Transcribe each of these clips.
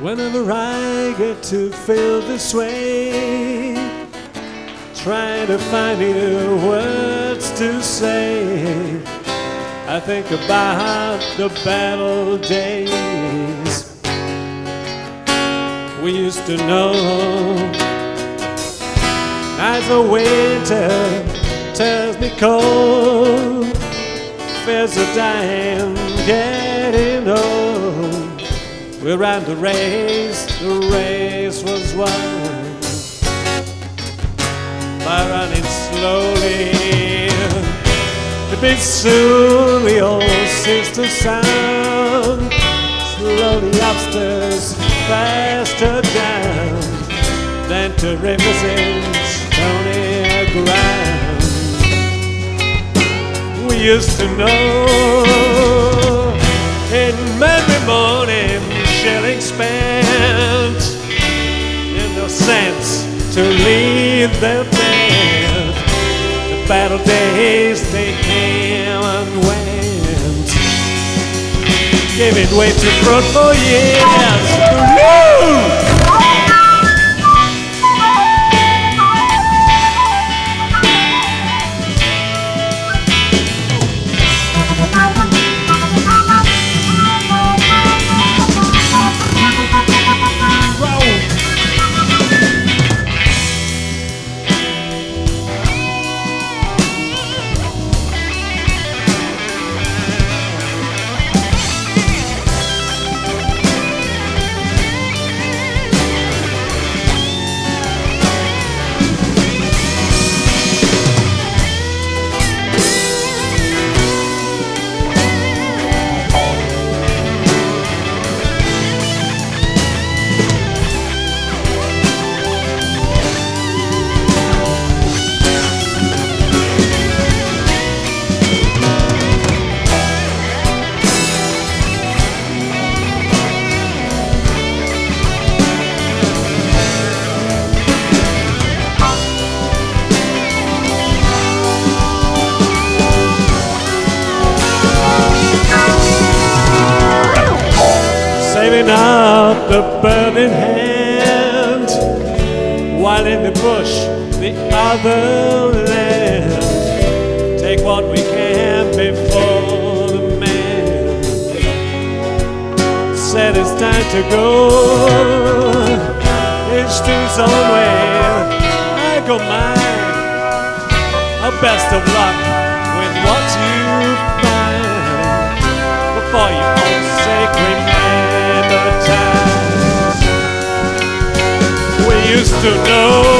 Whenever I get to feel this way, trying to find new words to say, I think about the battle days we used to know. As the winter turns me cold, fears of dying, getting old. We ran the race, the race was won by running slowly. To be soon we all cease to sound. Slowly upstairs, faster down, then to rivers in stony ground. We used to know in memory morning sense to leave the bed. The battle days they came and went, giving way to front for years. Woo! Saving up the burning hand, while in the bush, the other land, take what we can before the man said it's time to go. Each to his own way, I go mine. A best of luck with what you find before you to know.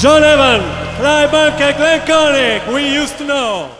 John Evan, Fly Bank Glen Connick, we used to know.